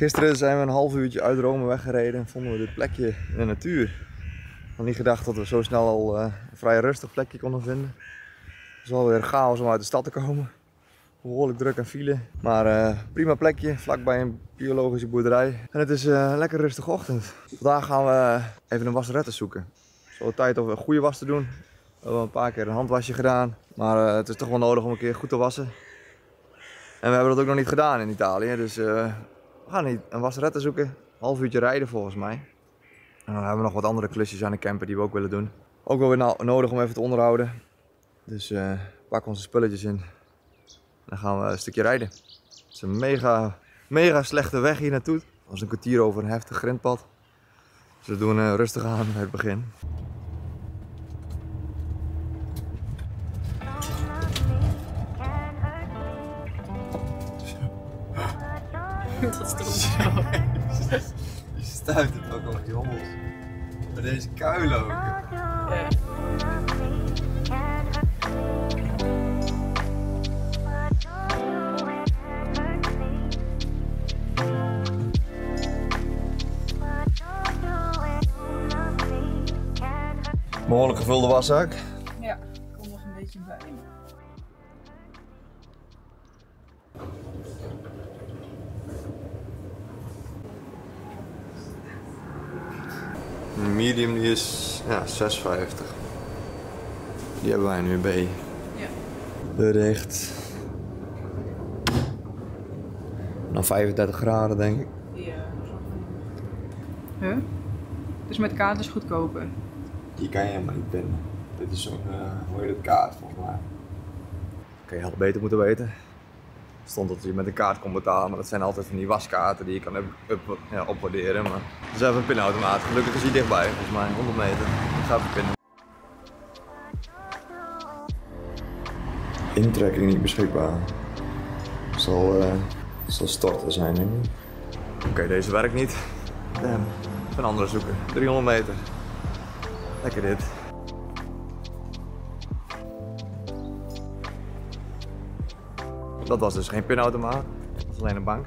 Gisteren zijn we een half uurtje uit Rome weggereden en vonden we dit plekje in de natuur. Had niet gedacht dat we zo snel al eh, een vrij rustig plekje konden vinden. Het is wel weer chaos om uit de stad te komen. Behoorlijk druk en file. Maar eh, prima plekje, vlakbij een biologische boerderij. En het is eh, een lekker rustige ochtend. Vandaag gaan we even een wasseretten zoeken. Wel tijd om een goede was te doen. We hebben een paar keer een handwasje gedaan. Maar het is toch wel nodig om een keer goed te wassen. En we hebben dat ook nog niet gedaan in Italië. Dus we gaan niet een wasseretten zoeken. Half uurtje rijden volgens mij. En dan hebben we nog wat andere klusjes aan de camper die we ook willen doen. Ook wel weer no- nodig om even te onderhouden. Dus eh pak onze spulletjes in. En dan gaan we een stukje rijden. Het is een mega, mega slechte weg hier naartoe. Het was een kwartier over een heftig grindpad. Dus we doen eh, rustig aan bij het begin. Dat is toch zo. Je stuit het ook op die hommels. Bij deze kuilen ook. Ja. Behoorlijk gevulde waszak. Ja, 6,50. Die hebben wij nu bij. Ja. Deur dicht. Dan 35 graden denk ik. Ja. Huh? Dus met kaart is goedkoper. Die kan je helemaal niet pinnen. Dit is zo'n, uh, hoe heet het, kaart volgens mij. Oké, je had beter moeten weten. Stond dat je met een kaart kon betalen, maar dat zijn altijd van die waskaarten die je kan up- ja, opwaarderen. Maar even een pinautomaat. Gelukkig is hij dichtbij, volgens mij 100 meter. Ik ga even pinnen. Intrekking niet beschikbaar. Zal, eh, zal storten zijn, denk ik. Oké, deze werkt niet. Damn, een andere zoeken. 300 meter. Lekker dit. Dat was dus geen pinautomaat. Dat was alleen een bank.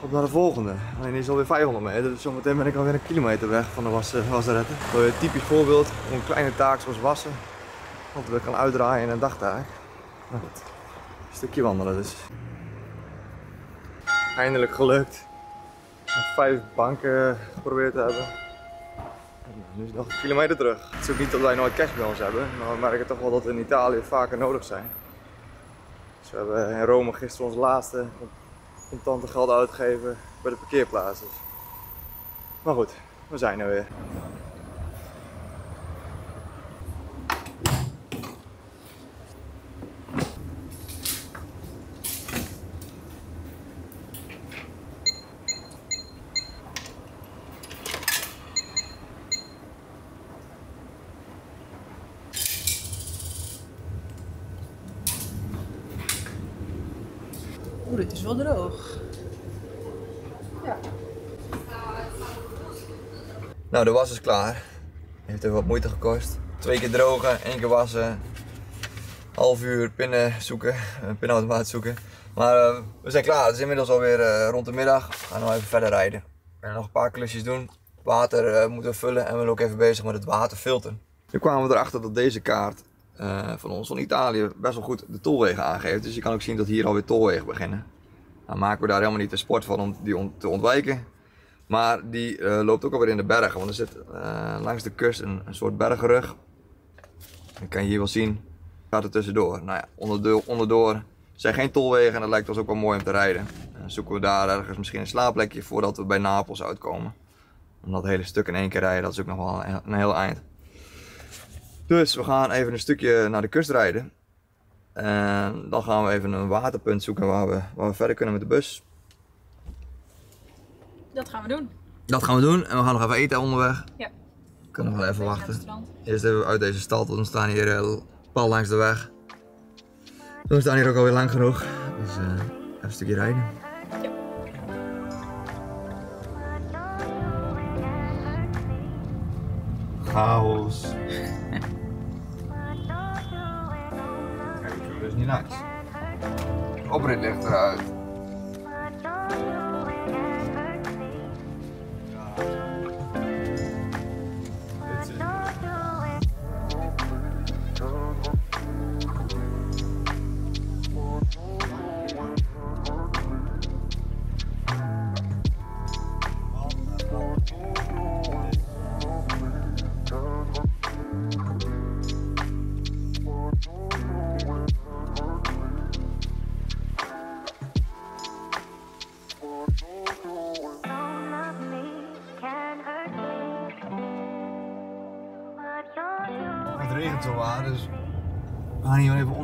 Op naar de volgende. Alleen die is alweer 500 meter, dus zometeen ben ik alweer een kilometer weg van de was. Wel weer Een typisch voorbeeld om een kleine taak zoals wassen. Want we kan uitdraaien in een dagtaak. Maar goed, een stukje wandelen dus. Eindelijk gelukt. Vijf banken geprobeerd te hebben. En Nu is het nog een kilometer terug. Het is ook niet dat wij nooit cash bij ons hebben, maar we merken toch wel dat we in Italië vaker nodig zijn. We hebben in Rome gisteren ons laatste contante geld uitgegeven bij de parkeerplaats. Dus. Maar goed, we zijn er weer. Oeh, dit is wel droog. Ja. Nou, de was is klaar. Heeft even wat moeite gekost. Twee keer drogen, één keer wassen. Half uur pinnen zoeken, een pinautomaat zoeken. Maar eh, we zijn klaar. Het is inmiddels alweer eh, rond de middag. We gaan nog even verder rijden. En nog een paar klusjes doen. Water eh, moeten we vullen en we zijn ook even bezig met het waterfilteren. Nu kwamen we erachter dat deze kaart eh, van ons, van Italië, best wel goed de tolwegen aangeeft. Dus je kan ook zien dat hier alweer tolwegen beginnen. Nou maken we daar helemaal niet de sport van om die te ontwijken. Maar die eh, loopt ook alweer in de bergen, want er zit eh, langs de kust een, soort bergrug. Dat kan je hier wel zien. Gaat er tussendoor. Nou ja, onderdoor, onderdoor zijn geen tolwegen en dat lijkt ons ook wel mooi om te rijden. En dan zoeken we daar ergens misschien een slaapplekje voordat we bij Napels uitkomen. Om dat hele stuk in één keer rijden, dat is ook nog wel een heel eind. Dus we gaan even een stukje naar de kust rijden. En dan gaan we even een waterpunt zoeken waar we, waar we verder kunnen met de bus. Dat gaan we doen. Dat gaan we doen en we gaan nog even eten onderweg. Ja. We kunnen nog wel even wachten. Eerst even uit deze stad, want we staan hier eh, pal langs de weg. We staan hier ook alweer lang genoeg. Dus eh, even een stukje rijden. Ja. Chaos. Kijk, dat is niet nice. Oprit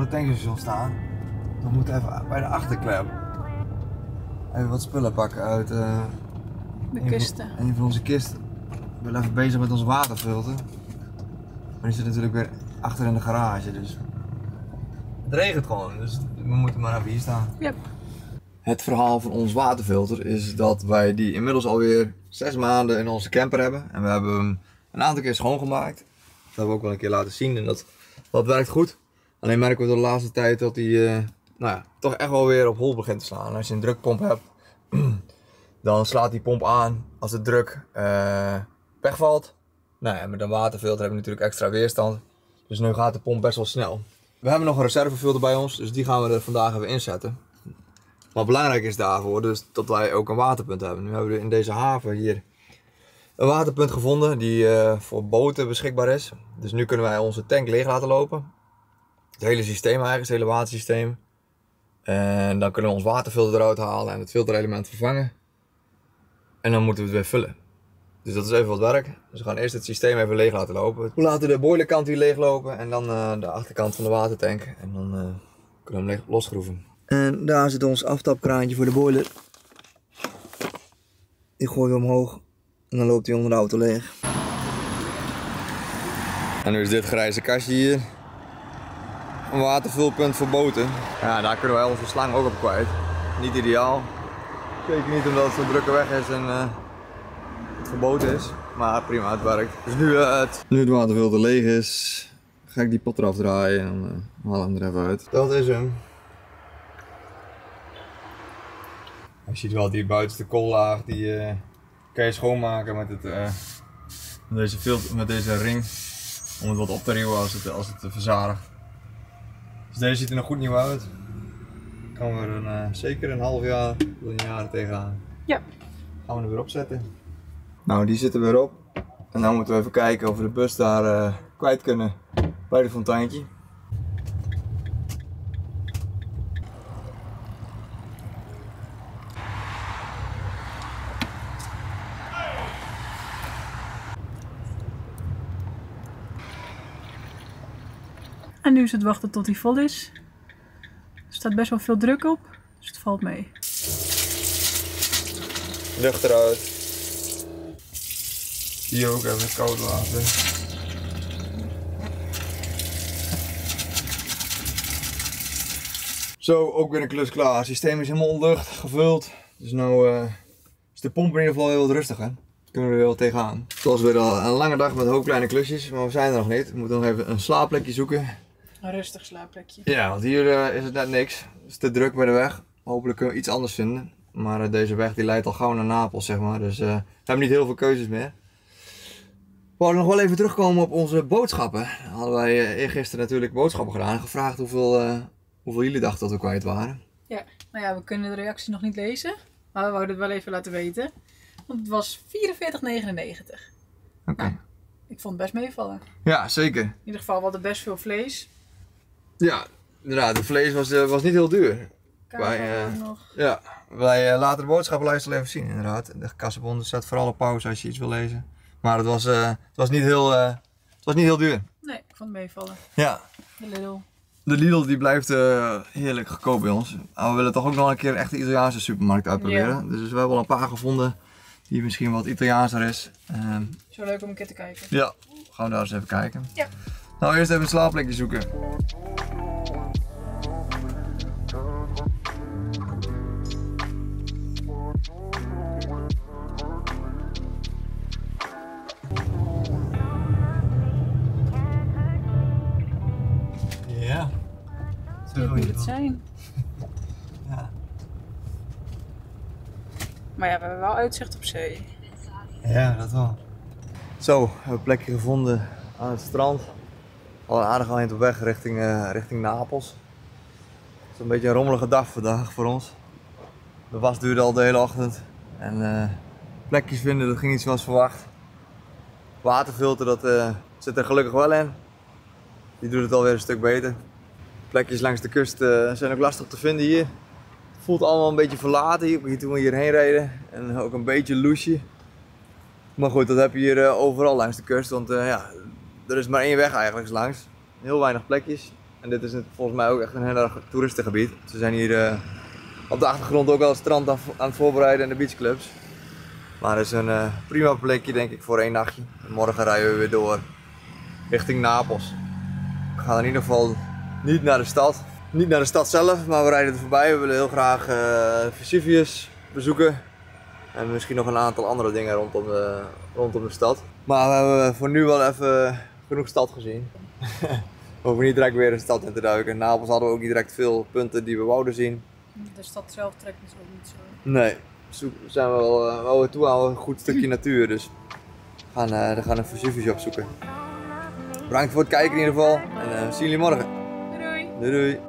het tankstation staan. We moeten even bij de achterklep even wat spullen pakken uit eh, De een van- kisten. een van onze kisten. Ik ben even bezig met ons waterfilter. Maar die zit natuurlijk weer achter in de garage, dus het regent gewoon, dus we moeten maar even hier staan. Yep. Het verhaal van ons waterfilter is dat wij die inmiddels alweer zes maanden in onze camper hebben. En we hebben hem een aantal keer schoongemaakt. Dat hebben we ook wel een keer laten zien en dat, dat werkt goed. Alleen merken we de laatste tijd dat hij eh, nou ja, toch echt wel weer op hol begint te slaan. Als je een drukpomp hebt, dan slaat die pomp aan als de druk eh, wegvalt. Nou ja, met een waterfilter hebben we natuurlijk extra weerstand. Dus nu gaat de pomp best wel snel. We hebben nog een reservefilter bij ons, dus die gaan we er vandaag even inzetten. Wat belangrijk is daarvoor, dus dat wij ook een waterpunt hebben. Nu hebben we in deze haven hier een waterpunt gevonden die eh, voor boten beschikbaar is. Dus nu kunnen wij onze tank leeg laten lopen. Het hele systeem eigenlijk, het hele watersysteem. En dan kunnen we ons waterfilter eruit halen en het filterelement vervangen. En dan moeten we het weer vullen. Dus dat is even wat werk. Dus we gaan eerst het systeem even leeg laten lopen. We laten de boilerkant hier leeg lopen en dan eh, de achterkant van de watertank. En dan eh, kunnen we hem leeg losgroeven. En daar zit ons aftapkraantje voor de boiler. Die gooien we omhoog en dan loopt hij onder de auto leeg. En nu is dit grijze kastje hier. Een watervulpunt voor boten. Ja, daar kunnen wij onze slang ook op kwijt. Niet ideaal. Zeker niet omdat het zo drukke weg is en eh, het verboden is. Maar prima, het werkt. Dus nu, eh, het... nu het waterfilter leeg is, ga ik die pot eraf draaien en dan uh, haal hem er even uit. Dat is hem. Je ziet wel die buitenste koollaag, die kan je schoonmaken met, het, met, deze filter, met deze ring. Om het wat op te ruwen als het, als het verzadigt. Dus deze ziet er nog goed nieuw uit. Kan we er een, eh, zeker een half jaar, een jaar tegenaan. Ja. Gaan we er weer opzetten. Nou, die zitten weer op. En dan moeten we even kijken of we de bus daar eh, kwijt kunnen bij de fonteintje. Nu is het wachten tot hij vol is. Er staat best wel veel druk op, dus het valt mee. Lucht eruit. Hier ook even koud water. Zo, ook weer een klus klaar. Het systeem is helemaal lucht, gevuld. Dus nu eh, is de pomp in ieder geval heel wat rustiger. Kunnen we er wel tegenaan. Het was weer al een lange dag met een hoop kleine klusjes, maar we zijn er nog niet. We moeten nog even een slaapplekje zoeken. Een rustig slaapplekje. Ja, want hier eh, is het net niks. Het is te druk bij de weg. Hopelijk kunnen we iets anders vinden. Maar eh, deze weg die leidt al gauw naar Napels, zeg maar. Dus eh, we hebben niet heel veel keuzes meer. We hadden nog wel even terugkomen op onze boodschappen. Dan hadden wij eergisteren natuurlijk boodschappen gedaan. En gevraagd hoeveel, hoeveel jullie dachten dat we kwijt waren. Nou ja, we kunnen de reactie nog niet lezen, maar we wouden het wel even laten weten. Want het was 44,99. Oké. Nou. Ik vond het best meevallen. Ja, zeker. In ieder geval, we hadden best veel vlees. Ja, inderdaad. Het vlees was, eh, was niet heel duur. Wij, eh, nog. Ja, wij eh, laten de boodschappenlijst wel even zien, inderdaad. De kassenbon staat vooral op pauze als je iets wil lezen. Maar het was, het was, niet, heel, het was niet heel duur. Nee, ik vond het meevallen. Ja, De Lidl. de Lidl die blijft heerlijk goedkoop bij ons. Maar we willen toch ook nog een keer een echte Italiaanse supermarkt uitproberen. Ja. Dus we hebben al een paar gevonden die misschien wat Italiaanser is. Ehm, Zo leuk om een keer te kijken. ja, gaan we daar eens even kijken. Ja. Nou, eerst even een slaapplekje zoeken. Ja. Dit moet het zijn. Ja. Maar ja, we hebben wel uitzicht op zee. Ja, dat wel. Zo, we hebben een plekje gevonden aan het strand. Al een aardig eind op weg richting, eh, richting Napels. Het is een beetje een rommelige dag vandaag voor ons. De was duurde al de hele ochtend. En eh, plekjes vinden, dat ging niet zoals verwacht. Waterfilter, dat eh, zit er gelukkig wel in. Die doet het alweer een stuk beter. Plekjes langs de kust zijn ook lastig te vinden hier. Het voelt allemaal een beetje verlaten hier, toen we hierheen reden. En ook een beetje loesje. Maar goed, dat heb je hier overal langs de kust. Want ja, er is maar één weg eigenlijk langs. Heel weinig plekjes. En dit is volgens mij ook echt een heel erg toeristengebied. Ze zijn hier eh, op de achtergrond ook al het strand aan, het voorbereiden en de beachclubs. Maar het is een eh, prima plekje denk ik voor één nachtje. En morgen rijden we weer door richting Napels. We gaan in ieder geval niet naar de stad. Niet naar de stad zelf, maar we rijden er voorbij. We willen heel graag eh Vesuvius bezoeken. En misschien nog een aantal andere dingen rondom de, rondom de stad. Maar we hebben voor nu wel even genoeg stad gezien. we hoeven niet direct weer de stad in te duiken. In Napels hadden we ook niet direct veel punten die we wouden zien. De stad zelf trekt ons ook niet zo. Nee, zoek, zijn we wel, uh, wel toe aan een goed stukje natuur. Dus we gaan, uh, we gaan een Vesuvius opzoeken. Bedankt voor het kijken in ieder geval. En uh, zien jullie morgen. Doei doei!